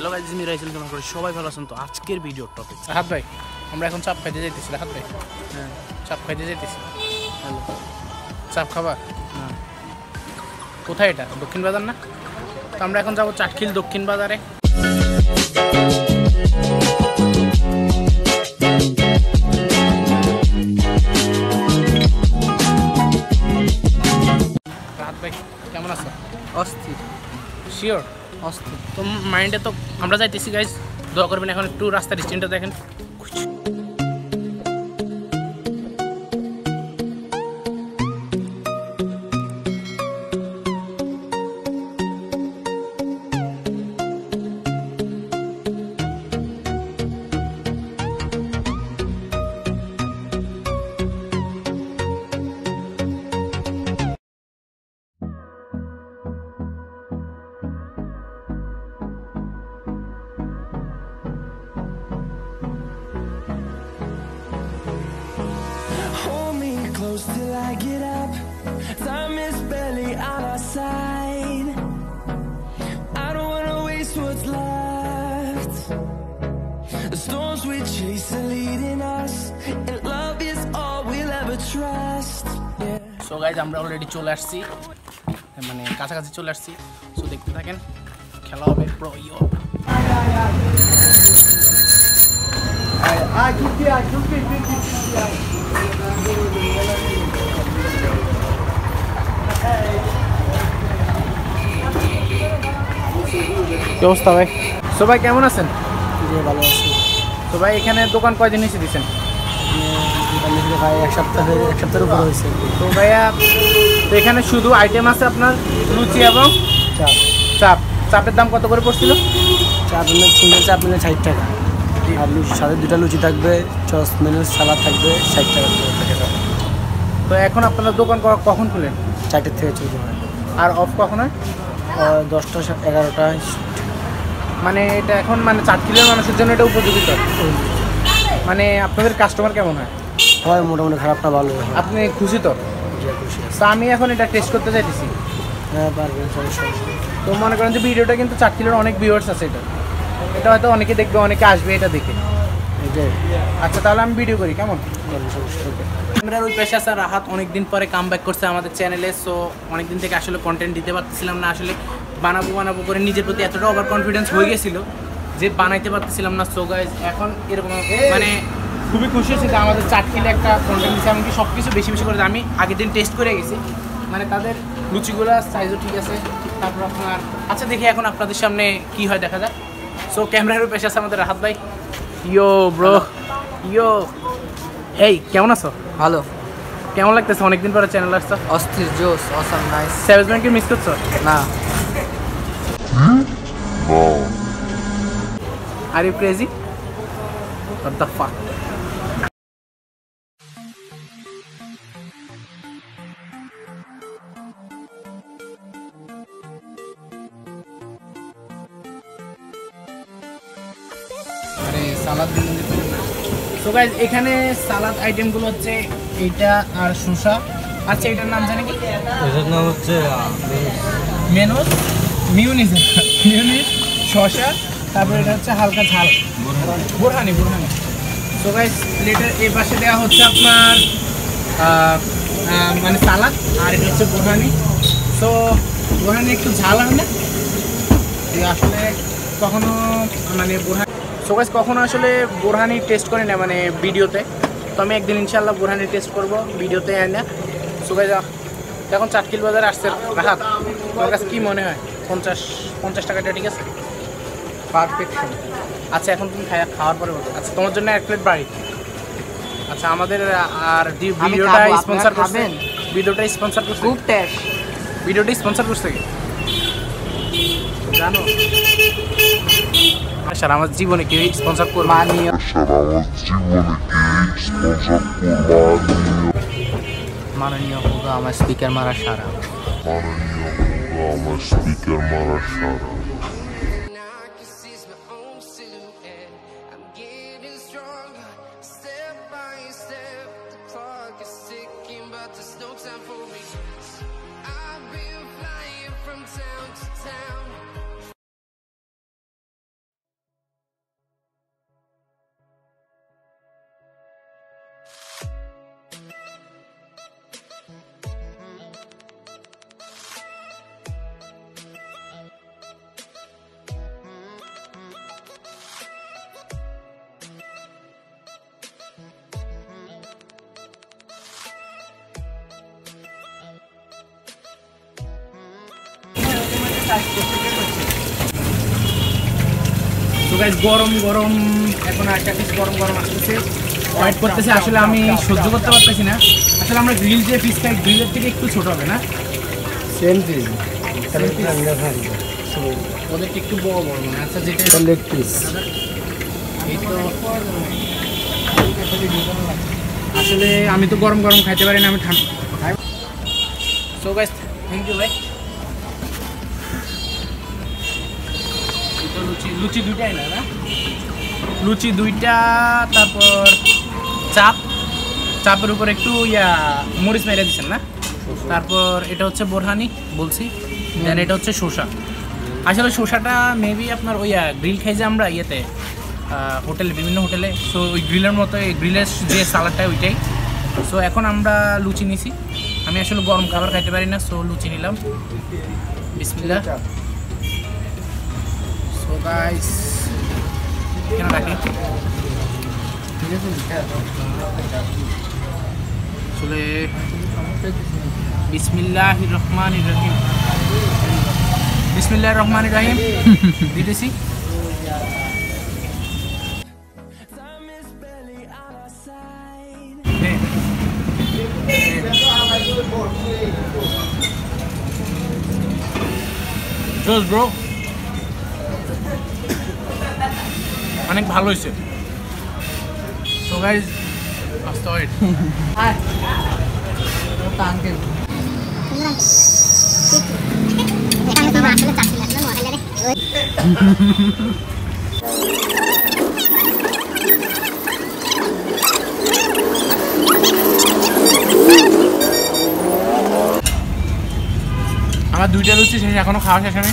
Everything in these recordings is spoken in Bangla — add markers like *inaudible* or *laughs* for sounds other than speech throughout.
হ্যালো গাইজ মিরা ইসলাম কেমন করে সবাই ভালো আছেন তো? আজকের ভিডিও টপিক হাত ভাই আমরা এখন চাপ খাইতে যাইতেছি হাত ভাই। হ্যাঁ। চাপ খাইতে যাইতেছি। হ্যালো। চাপ খাবার হ্যাঁ। কোথায় এটা? দক্ষিণ বাজার না? তো আমরা এখন যাব চাটখিল দক্ষিণ বাজারে। রাত ভাই কেমন আছো? অস্থির। শিওর অস্থির। তো মাইন্ডে তো আমরা যাইতেছি গাইজ দোয়া করবেন এখন একটু রাস্তার স্ট্যান্ডটা দেখেন। close till I get up. Time is barely on our side. I don't wanna waste what's left. The storms we chase are leading us, and love is all we'll ever trust. Yeah. So guys আমরা অলরেডি চলে আসছি মানে কাছাকাছি চলে আসছি সো দেখতে থাকেন খেলা হবে প্রো ইয়ো কি অবস্থা ভাই? ভাই কেমন আছেন? ভালো আছি। তো ভাই এখানে দোকান কয়দিন এসে দিচ্ছেন ভাই এক সপ্তাহ এক সপ্তাহের উপর হয়েছে। তো ভাইয়া তো এখানে শুধু আইটেম আছে আপনার লুচি এবং চাপ। চাপ। চাপের দাম কত করে পড়ছিল? চাপ সিঙ্গেল চাপ মিলে ষাট টাকা। আর সাথে দুটা লুচি থাকবে চস মিলে সালাদ থাকবে ষাট টাকা করে থাকে তো এখন আপনার দোকান কখন খুলেন? চারটের থেকে চলতে হয় আর অফ কখন? হয় দশটা এগারোটা মানে এটা এখন মানে চার কিলোর মানুষের জন্য এটা উপযোগী তো মানে আপনাদের কাস্টমার কেমন হয়? হয় মোটামুটি খারাপ না ভালো আপনি খুশি তো? তো আমি এখন এটা টেস্ট করতে চাইতেছি। হ্যাঁ পারবেন সমস্যা। তো মনে করেন যে ভিডিওটা কিন্তু চার কিলোর অনেক ভিউয়ার্স আছে এটা। এটা হয়তো অনেকে দেখবে অনেকে আসবে এটা দেখে। আচ্ছা তাহলে আমি ভিডিও করি কেমন। ক্যামেরার ওই পেশা স্যার রাহাত অনেকদিন পরে কাম ব্যাক করছে আমাদের চ্যানেলে সো অনেকদিন থেকে আসলে কন্টেন্ট দিতে পারতেছিলাম না আসলে বানাবো বানাবো করে নিজের প্রতি এতটা ওভার কনফিডেন্স হয়ে গেছিল যে বানাইতে পারতেছিলাম না। সো গাইজ এখন এরকম মানে খুবই খুশি হয়েছি যে আমাদের চার কিলো একটা কন্টেন্ট দিচ্ছে এমনকি সব কিছু বেশি বেশি করে আমি আগের দিন টেস্ট করে গেছি। মানে তাদের লুচিগুলো সাইজও ঠিক আছে তারপর আপনার আচ্ছা দেখি এখন আপনাদের সামনে কি হয় দেখা যাক। সো ক্যামেরার পেশা আছে আমাদের রাহাত ভাই। Yo bro yo. এই কেমন আছো? ভালো। কেমন লাগতেছে? অনেকদিন পরে চ্যানেল আসছো। অস্থির জোস অসাম নাইস সেভেজ ব্যাংকে মিস করছ? না। Are you crazy What the fuck? So guys এখানে সালাদ আইটেমগুলো হচ্ছে এইটা আর শসা। আচ্ছা এটার নাম জানি কি? এটার নাম হচ্ছে মেনুস। মিউনিস। মিউনিস শসা তারপরে এটা হচ্ছে হালকা ঝাল। বোরহানি বোরহানি। তো গাইস প্লেটের এই পাশে দেওয়া হচ্ছে আপনার মানে সালাদ আর এটা হচ্ছে বোরহানি। তো বোরহানি একটু ঝাল হয় না? আসলে কখনো মানে বোরহানি সো গাইস কখনো আসলে বোরহানি টেস্ট করি না মানে ভিডিওতে। তো আমি একদিন ইনশাল্লাহ বোরহানি টেস্ট করব ভিডিওতে আয় সো গাইস এখন চাটকিল বাজারে আসছে রাহাত তোমার কাছে কী মনে হয়? পঞ্চাশ পঞ্চাশ টাকাটা ঠিক আছে? পারফেকশন আচ্ছা এখন তুমি খাওয়া খাওয়ার পরে বলতো আচ্ছা তোমার জন্য এক প্লেট বাড়ি। আচ্ছা আমাদের আর ভিডিওটা স্পন্সর আপনারা করছে ভিডিওটা স্পন্সর করছে খুব টেস্ট ভিডিওটা স্পন্সর করছে জানো? স্যার আমার জীবনে কেউ স্পন্সর করবে মাননীয় হোগা আমার স্পিকার মারা সারা। আমার স্পিকার মারা সারা। তো গাইজ গরম গরম এখন একটা পিস গরম গরম আসতেছে। ওয়েট করতেছে আসলে আমি সহ্য করতে পারতেছি না। আসলে আমরা গ্রিল যে পিস খাই গ্রিলের থেকে একটু ছোট হবে না? সেম পিস একটু বড় বড় মানে আচ্ছা যেটা লেগ পিস তো আসলে আমি তো গরম গরম খাইতে পারি না আমি ঠান্ডা সো গাইস থ্যাংক ইউ ভাই তো লুচি লুচি দুইটাই না না লুচি দুইটা তারপর চাপ। চাপের উপর একটু ইয়া মরিচ মেরে দিচ্ছেন না? তারপর এটা হচ্ছে বোরহানি বলছি। দেন এটা হচ্ছে শসা। আসলে শসাটা মেবি আপনার ওই গ্রিল খাই যে আমরা ইয়েতে হোটেলে বিভিন্ন হোটেলে। সো ওই গ্রিলের মতো এই গ্রিলের যে সালাডটা ওইটাই। সো এখন আমরা লুচি নিছি। আমি আসলে গরম খাবার খাইতে পারি না সো লুচি নিলাম। বিসমিল্লাহ। So guys, *laughs* you know that चले बिस्मिल्लाहिर्रहमानिर्रहीम बिस्मिल्लाहिर्रहमानिर्रहीम did you see Cheers, bro. অনেক ভালো হয়েছে। সো গাইজ আস্তে আমার দুইটা লুচি শেষ এখনও খাওয়া শেষ আমি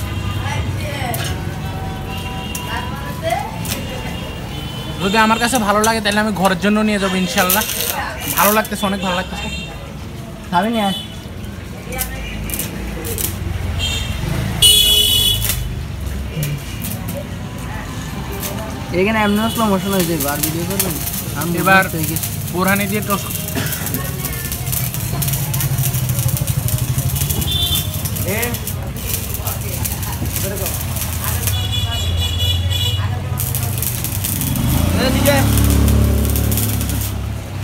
যদি আমার কাছে ভালো লাগে তাহলে আমি ঘরের জন্য নিয়ে যাব ইনশাল্লাহ। ভালো লাগতেছে অনেক ভালো লাগতেছে। খাবি এখানে এমনি স্লো মোশন হয়ে যাবে আর ভিডিও করবেন? আমি এবার। বোরহানি দিয়ে টোস্ট।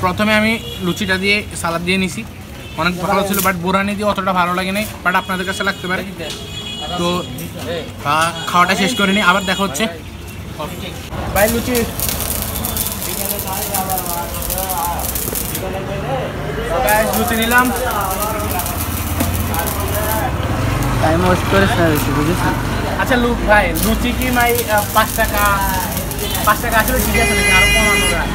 প্রথমে আমি লুচিটা দিয়ে সালাদ দিয়ে নিছি। অনেক ভালো ছিল বাট বোরানি দিয়ে অতটা ভালো লাগে নাই বাট আপনাদের কাছে লাগতে পারে। তো খাওয়াটা শেষ করে নি আবার দেখা হচ্ছে। বাই লুচি। লুচি নিলাম। টাইম ওয়েস্ট করে বুঝেছেন? আচ্ছা লু ভাই লুচি কি মাই পাঁচ টাকা? পাঁচ টাকা আসলে ঠিক আছে নাকি? আরও কমানো যায়।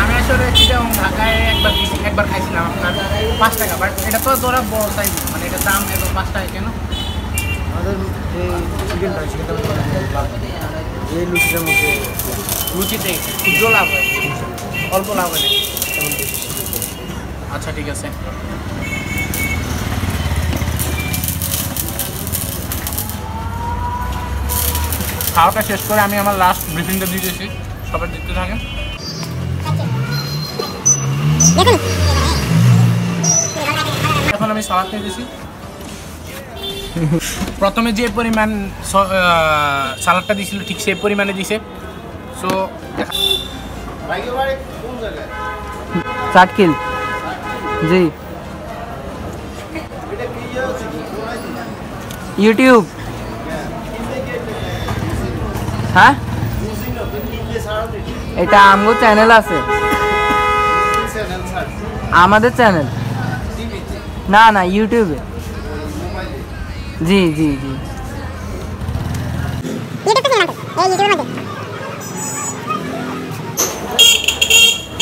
আমি আসলে চিটাং ঢাকায় একবার একবার খাইছিলাম আপনার পাঁচ টাকা বাট এটা তো তোরা বড় সাইজ মানে এটা দাম এত পাঁচ টাকা কেন? আমাদের এই চিকেনটা চিকেনটা এই লুচিটার মধ্যে লুচিতে ক্ষুদ্র লাভ হয়? অল্প লাভ হয় আচ্ছা ঠিক আছে। খাওয়াটা শেষ করে আমি আমার লাস্ট ব্রিফিংটা দিতেছি সবাই দিতে থাকেন। এখন আমি সালাদ দিয়েছি প্রথমে যে পরিমাণ স- আহ, সালাদটা দিয়েছিল ঠিক সেই পরিমাণে দিছে। সো চাটকিল। জি। ইউটিউব। হ্যাঁ? এটা আমগো চ্যানেল আছে। আমাদের চ্যানেল না না ইউটিউবে জি জি জি।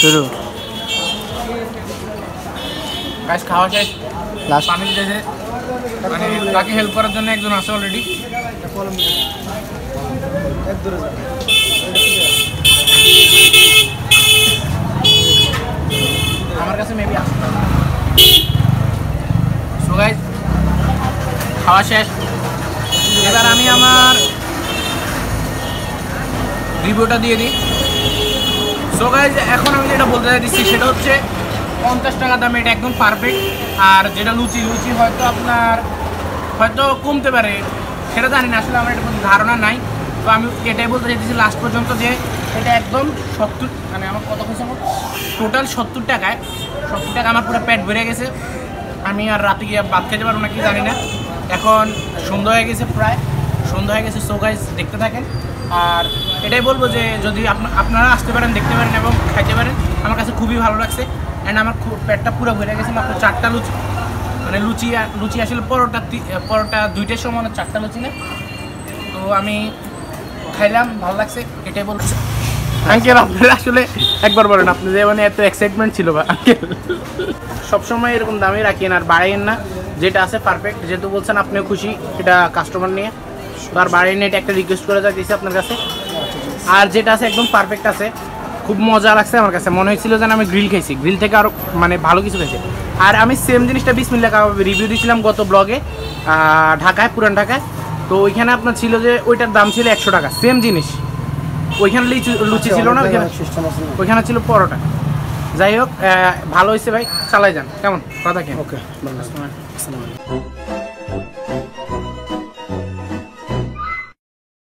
শুরু। গাছ খাওয়া শেষ। লাস্ট পানি দিতেছে। মানে তাকে হেল্প করার জন্য একজন আছে অলরেডি আমার কাছে মেবি আসতে সো খাওয়া শেষ। এবার আমি আমার রিভিউটা দিয়ে দিই। সো গাইজ এখন আমি যেটা বলতে চাইছি সেটা হচ্ছে পঞ্চাশ টাকা দামে এটা একদম পারফেক্ট আর যেটা লুচি লুচি হয়তো আপনার হয়তো কমতে পারে, সেটা জানি না, আসলে আমার এটা কোনো ধারণা নাই। তো আমি এটাই বলতে চাইতেছি লাস্ট পর্যন্ত যে এটা একদম সত্তর মানে আমার কত পয়সা টোটাল সত্তর টাকায়, সত্তর টাকা আমার পুরো পেট ভরে গেছে। আমি আর রাতে গিয়ে ভাত খেতে পারব না, কি জানি না। এখন সন্ধ্যা হয়ে গেছে প্রায়, সন্ধ্যা হয়ে গেছে। সো গাইস দেখতে থাকেন। আর এটাই বলব যে যদি আপনা- আপনারা আসতে পারেন, দেখতে পারেন এবং খাইতে পারেন, আমার কাছে খুবই ভালো লাগছে। অ্যান্ড আমার খুব পেটটা পুরো ভরে গেছে, মাত্র চারটা লুচি। মানে লুচি লুচি আসলে পরোটা পরোটা দুইটার সময় চারটা লুচি না। তো আমি খাইলাম ভালো লাগছে এটাই বলছি আঙ্কেল আপনারা আসলে একবার বলেন আপনি যে মানে এত এক্সাইটমেন্ট ছিল বা আঙ্কেল। সবসময় এরকম দামে রাখেন আর বাড়াইন না। যেটা আছে পারফেক্ট যেহেতু বলছেন আপনিও খুশি এটা কাস্টমার নিয়ে। তো আর বাড়াইন এটা একটা রিকোয়েস্ট করে যাইতেছি আপনার কাছে। আর যেটা আছে একদম পারফেক্ট আছে। খুব মজা লাগছে আমার কাছে। মনে হয়েছিল যেন আমি গ্রিল খাইছি। গ্রিল থেকে আরও মানে ভালো কিছু খাইছি। আর আমি সেম জিনিসটা বিসমিল্লা কাবাবে রিভিউ দিয়েছিলাম গত ব্লগে ঢাকায় পুরান ঢাকায়। তো ওইখানে আপনার ছিল যে ওইটার দাম ছিল একশো টাকা সেম জিনিস। ওইখানে লিচু লুচি ছিল না ওইখানে ওইখানে? ছিল পরোটা। যাই হোক ভালো হয়েছে ভাই চালাই যান। কেমন? কথা কেন ওকে